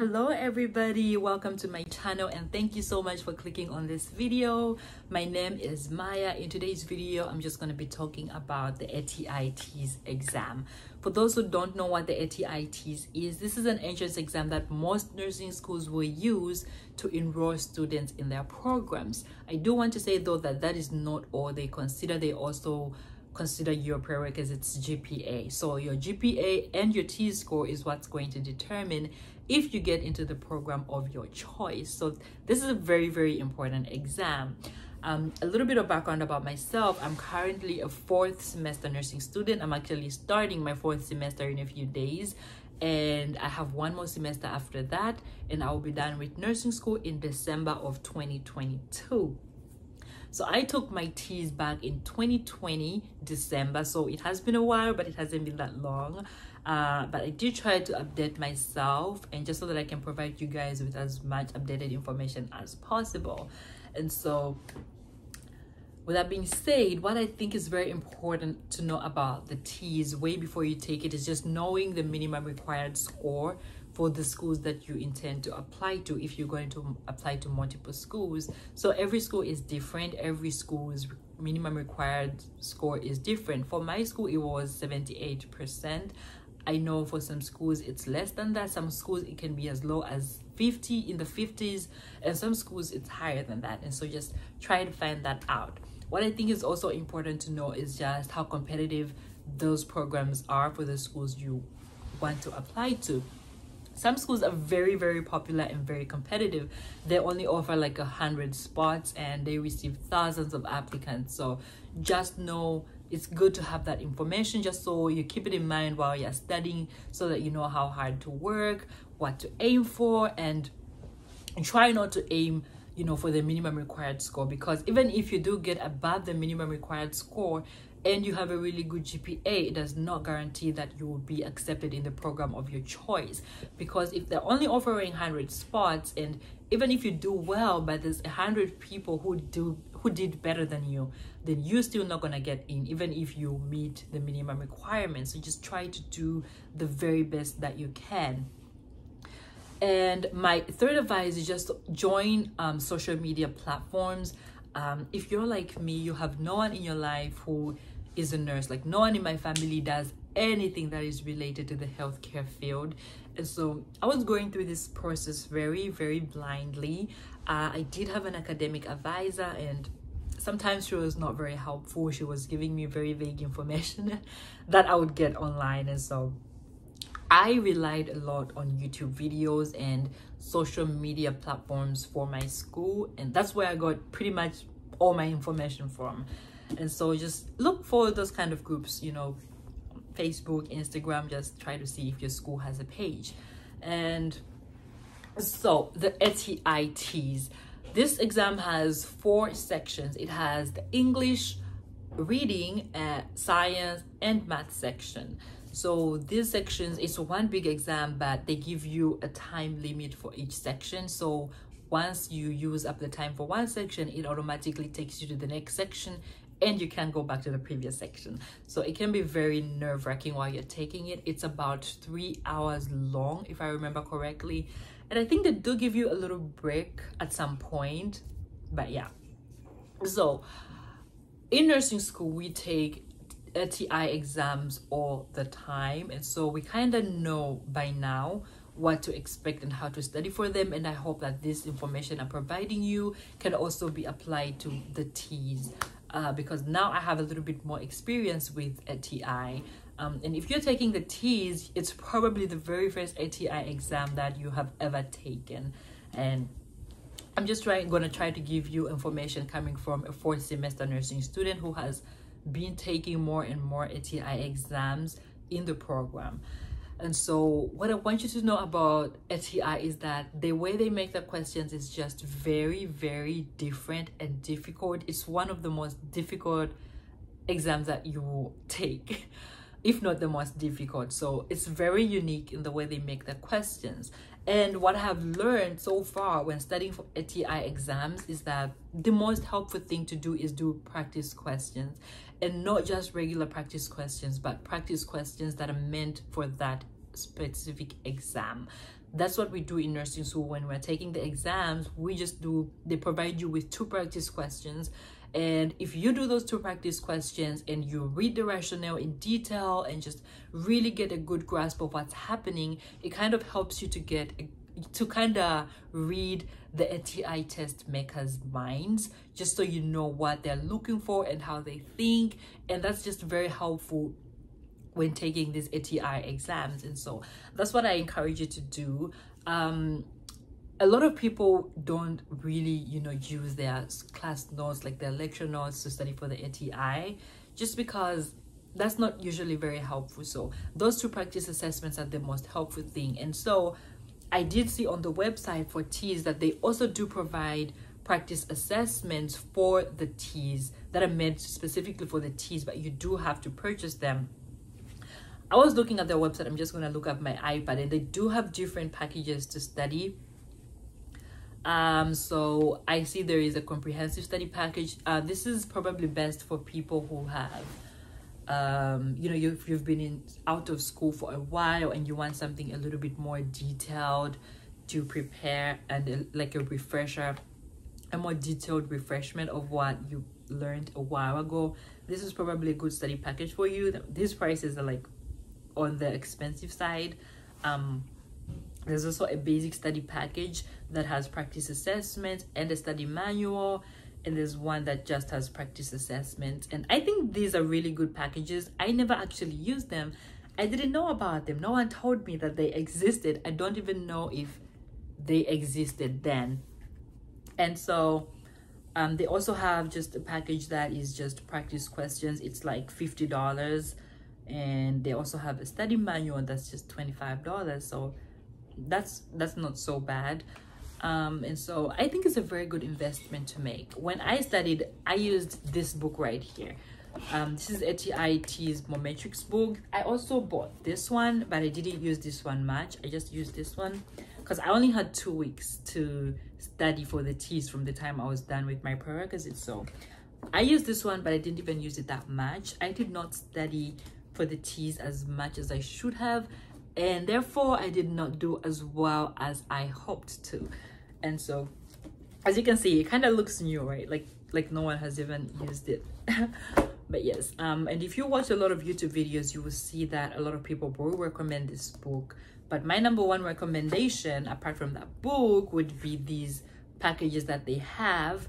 hello everybody. Welcome to my channel and thank you so much for clicking on this video. My name is maya. In today's video i'm just going to be talking about the ATI TEAS exam. For those who don't know what the ATI TEAS is this is an entrance exam that most nursing schools will use to enroll students in their programs. I do want to say though that that is not all. They consider they also consider your prerequisites GPA. So your GPA and your TEAS score is what's going to determine if you get into the program of your choice. So this is a very, very important exam. Um, a little bit of background about myself. I'm currently a fourth semester nursing student. I'm actually starting my fourth semester in a few days and I have one more semester after that and I will be done with nursing school in December of 2022. So I took my TEAS back in 2020 December. So it has been a while, but it hasn't been that long. Uh, but I did try to update myself and just so that I can provide you guys with as much updated information as possible. And so with that being said, what I think is very important to know about the TEAS way before you take it is just knowing the minimum required score for the schools that you intend to apply to if you're going to apply to multiple schools. So every school is different. Every school's minimum required score is different. For my school, it was 78%. I know for some schools it's less than that. Some schools it can be as low as 50 in the 50s, and some schools it's higher than that. And so just try to find that out. What I think is also important to know is just how competitive those programs are for the schools you want to apply to some schools are very very popular and very competitive. They only offer like a hundred spots and they receive thousands of applicants. So just know it's good to have that information just so you keep it in mind while you're studying so that you know how hard to work what to aim for and try not to aim you know for the minimum required score because even if you do get above the minimum required score and you have a really good GPA, it does not guarantee that you will be accepted in the program of your choice. Because if they're only offering 100 spots, and even if you do well, but there's 100 people who do who did better than you, then you're still not gonna get in, even if you meet the minimum requirements. So just try to do the very best that you can. And my third advice is just join um, social media platforms. Um, if you're like me, you have no one in your life who is a nurse. Like no one in my family does anything that is related to the healthcare field. And so I was going through this process very, very blindly. Uh, I did have an academic advisor and sometimes she was not very helpful. She was giving me very vague information that I would get online. And so I relied a lot on YouTube videos and social media platforms for my school. And that's where I got pretty much all my information from. And so just look for those kind of groups you know facebook instagram just try to see if your school has a page. And so the ATI TEAS this exam has four sections. It has the english reading uh, science and math section so these sections it's one big exam but they give you a time limit for each section. So once you use up the time for one section it automatically takes you to the next section and you can go back to the previous section. So it can be very nerve-wracking while you're taking it. It's about three hours long if i remember correctly. And i think they do give you a little break at some point but yeah. So in nursing school we take TI exams all the time and so we kind of know by now what to expect and how to study for them and i hope that this information i'm providing you can also be applied to the TEAS uh, because now I have a little bit more experience with ATI. Um, and if you're taking the TEAS, it's probably the very first ATI exam that you have ever taken. And I'm just trying, going to try to give you information coming from a fourth semester nursing student who has been taking more and more ATI exams in the program. And so what I want you to know about ATI is that the way they make the questions is just very, very different and difficult. It's one of the most difficult exams that you take. if not the most difficult. So it's very unique in the way they make the questions. And what I have learned so far when studying for ATI exams is that the most helpful thing to do is do practice questions and not just regular practice questions, but practice questions that are meant for that specific exam. That's what we do in nursing school when we're taking the exams. We just do, they provide you with two practice questions and if you do those two practice questions and you read the rationale in detail and just really get a good grasp of what's happening, it kind of helps you to get a, to kind of read the ATI test makers' minds, just so you know what they're looking for and how they think. And that's just very helpful when taking these ATI exams. And so that's what I encourage you to do. Um, a lot of people don't really you know use their class notes like their lecture notes to study for the ATI just because that's not usually very helpful. So those two practice assessments are the most helpful thing. And so I did see on the website for TEAS that they also do provide practice assessments for the TEAS that are meant specifically for the TEAS but you do have to purchase them. I was looking at their website. I'm just going to look up my iPad and they do have different packages to study um so i see there is a comprehensive study package. Uh this is probably best for people who have um you know you've, you've been in out of school for a while and you want something a little bit more detailed to prepare and uh, like a refresher a more detailed refreshment of what you learned a while ago. This is probably a good study package for you. These prices are like on the expensive side. Um there's also a basic study package that has practice assessment and a study manual. And there's one that just has practice assessment. And I think these are really good packages. I never actually used them. I didn't know about them. No one told me that they existed. I don't even know if they existed then. And so um, they also have just a package that is just practice questions. It's like $50. And they also have a study manual that's just $25. So that's that's not so bad um, and so i think it's a very good investment to make when i studied i used this book right here um, this is ATIT's Mometrix book. I also bought this one, but I didn't use this one much. I just used this one because I only had two weeks to study for the TEAS from the time I was done with my prerequisites. So I used this one, but I didn't even use it that much. I did not study for the TEAS as much as I should have and therefore I did not do as well as I hoped to. And so, as you can see, it kind of looks new, right? Like like no one has even used it. but yes, um, and if you watch a lot of YouTube videos, you will see that a lot of people will recommend this book. But my number one recommendation, apart from that book, would be these packages that they have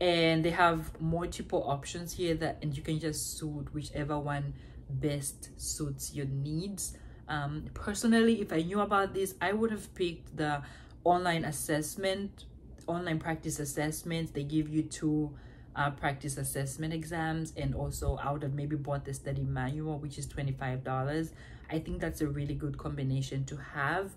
and they have multiple options here that and you can just suit whichever one best suits your needs um, personally if i knew about this i would have picked the online assessment online practice assessments. They give you two uh, practice assessment exams and also i would have maybe bought the study manual which is $25 i think that's a really good combination to have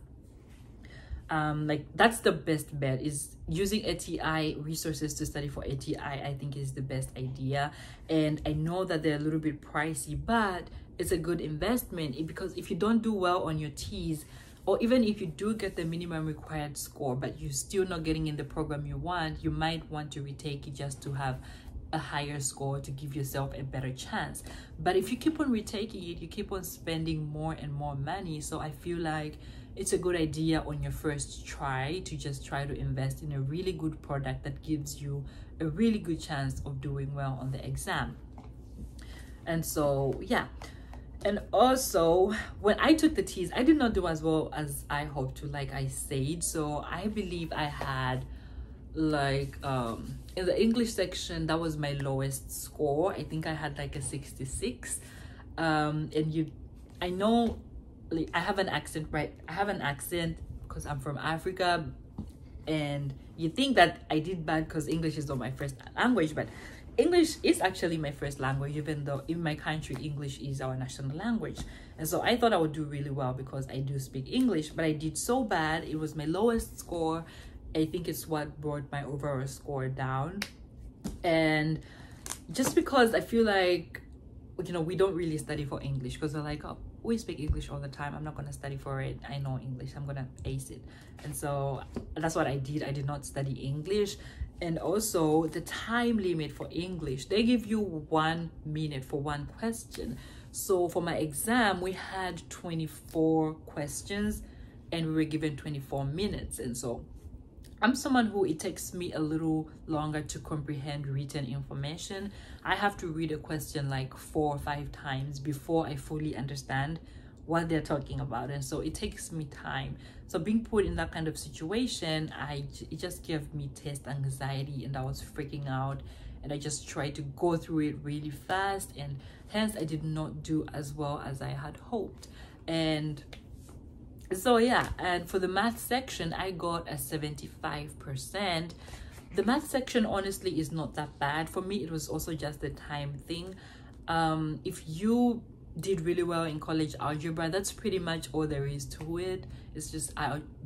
um like that's the best bet is using ATI resources to study for ATI I think is the best idea. And I know that they're a little bit pricey but it's a good investment because if you don't do well on your TEAS or even if you do get the minimum required score but you're still not getting in the program you want you might want to retake it just to have a higher score to give yourself a better chance. But if you keep on retaking it you keep on spending more and more money so i feel like it's a good idea on your first try to just try to invest in a really good product that gives you a really good chance of doing well on the exam. And so yeah. And also when i took the TEAS i did not do as well as i hoped to like i said. So i believe i had like um in the english section that was my lowest score. I think i had like a 66 um and you i know like i have an accent right i have an accent because i'm from africa and you think that i did bad because english is not my first language but English is actually my first language, even though in my country, English is our national language. And so I thought I would do really well because I do speak English, but I did so bad. It was my lowest score. I think it's what brought my overall score down. And just because I feel like you know we don't really study for english because they're like oh we speak english all the time. I'm not going to study for it. I know english. I'm going to ace it. And so that's what i did. I did not study english. And also the time limit for english they give you one minute for one question. So for my exam we had 24 questions and we were given 24 minutes. And so I'm someone who it takes me a little longer to comprehend written information. I have to read a question like four or five times before I fully understand what they're talking about and so it takes me time so being put in that kind of situation i it just gave me test anxiety and i was freaking out and i just tried to go through it really fast and hence i did not do as well as i had hoped and so yeah and for the math section i got a 75 percent. The math section honestly is not that bad. For me it was also just the time thing. Um if you did really well in college algebra that's pretty much all there is to it. It's just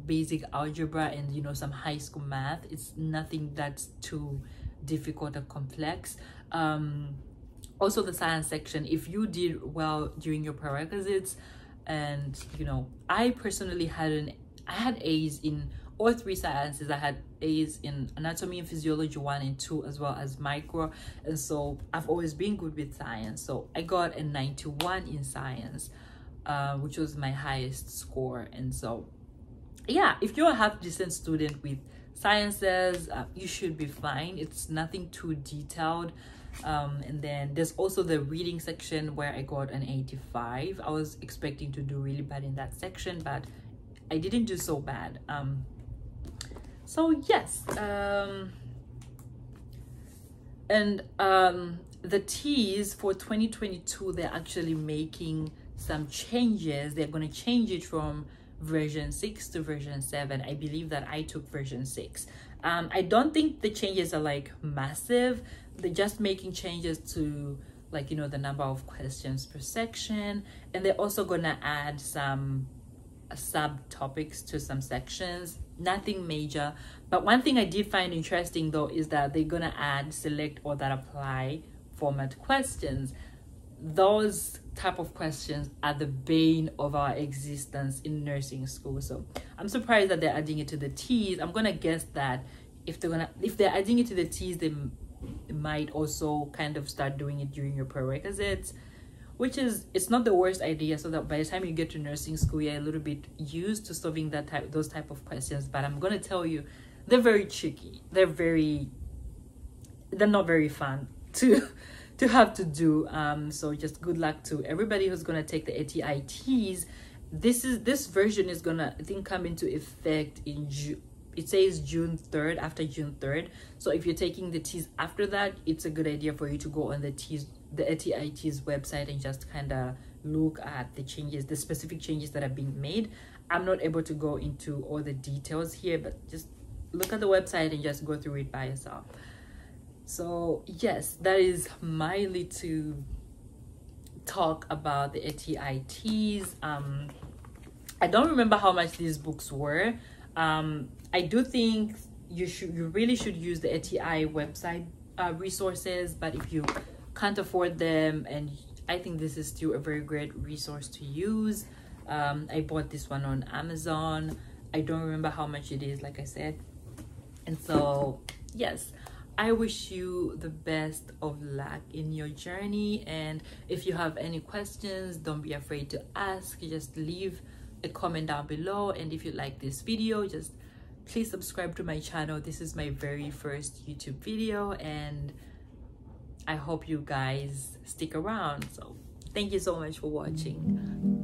basic algebra and you know some high school math. It's nothing that's too difficult or complex. Um also the science section if you did well during your prerequisites and you know i personally had an i had a's in all three sciences. I had a's in anatomy and physiology one and two as well as micro. And so i've always been good with science. So i got a 91 in science uh, which was my highest score. And so yeah if you're a half decent student with sciences uh, you should be fine. It's nothing too detailed um, and then there's also the reading section where I got an 85 I was expecting to do really bad in that section but I didn't do so bad. Um, so yes um, and um, the TEAS for 2022 they're actually making some changes. They're going to change it from version 6 to version 7 I believe that I took version 6 um, I don't think the changes are like massive. They're just making changes to like you know the number of questions per section. And they're also gonna add some uh, subtopics to some sections. Nothing major. But one thing i did find interesting though is that they're gonna add select or that apply format questions. Those type of questions are the bane of our existence in nursing school. So i'm surprised that they're adding it to the TEAS. I'm gonna guess that if they're gonna if they're adding it to the TEAS they might also kind of start doing it during your prerequisites which is it's not the worst idea. So that by the time you get to nursing school you're a little bit used to solving that type those type of questions. But i'm gonna tell you they're very tricky. They're very they're not very fun to to have to do um so just good luck to everybody who's gonna take the ATI TEAS this is this version is gonna i think come into effect in june it says June 3rd after June 3rd. So if you're taking the TEAS after that, it's a good idea for you to go on the TEAS the ATI TEAS website and just kind of look at the changes, the specific changes that are being made. I'm not able to go into all the details here, but just look at the website and just go through it by yourself. So yes, that is my little talk about the ATI TEAS. Um, I don't remember how much these books were. Um, I do think you should you really should use the ATI website uh, resources, but if you can't afford them, and I think this is still a very great resource to use. Um, I bought this one on Amazon. I don't remember how much it is, like I said. And so, yes, I wish you the best of luck in your journey. And if you have any questions, don't be afraid to ask. Just leave a comment down below. And if you like this video, just please subscribe to my channel this is my very first youtube video and i hope you guys stick around so thank you so much for watching